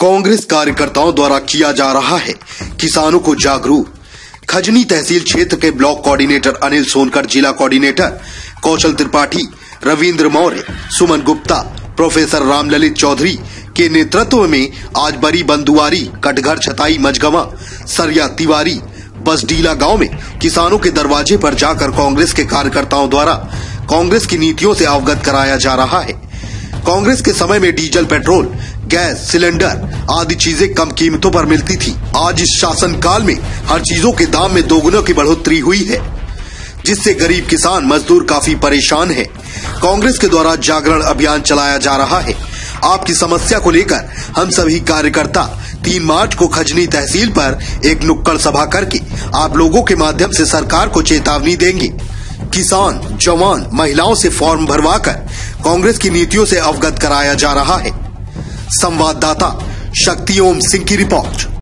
कांग्रेस कार्यकर्ताओं द्वारा किया जा रहा है। किसानों को जागरूक। खजनी तहसील क्षेत्र के ब्लॉक कोऑर्डिनेटर अनिल सोनकर, जिला कोऑर्डिनेटर कौशल त्रिपाठी, रविंद्र मौर्य, सुमन गुप्ता, प्रोफेसर रामललित चौधरी के नेतृत्व में आज बड़ी बंदुआरी कटघर, छताई मजगवा सरिया, तिवारी, बसडीला गाँव में किसानों के दरवाजे पर जाकर कांग्रेस के कार्यकर्ताओं द्वारा कांग्रेस की नीतियों से अवगत कराया जा रहा है। कांग्रेस के समय में डीजल, पेट्रोल, गैस, सिलेंडर आदि चीज़ें कम कीमतों पर मिलती थी। आज इस शासन काल में हर चीज़ों के दाम में दोगुनों की बढ़ोतरी हुई है, जिससे गरीब किसान, मजदूर काफ़ी परेशान है। कांग्रेस के द्वारा जागरण अभियान चलाया जा रहा है। आपकी समस्या को लेकर हम सभी कार्यकर्ता तीन मार्च को खजनी तहसील पर एक नुक्कड़ सभा करके आप लोगों के माध्यम से सरकार को चेतावनी देंगे। किसान, जवान, महिलाओं से फॉर्म भरवाकर कांग्रेस की नीतियों से अवगत कराया जा रहा है। संवाददाता शक्ति ओम सिंह की रिपोर्ट।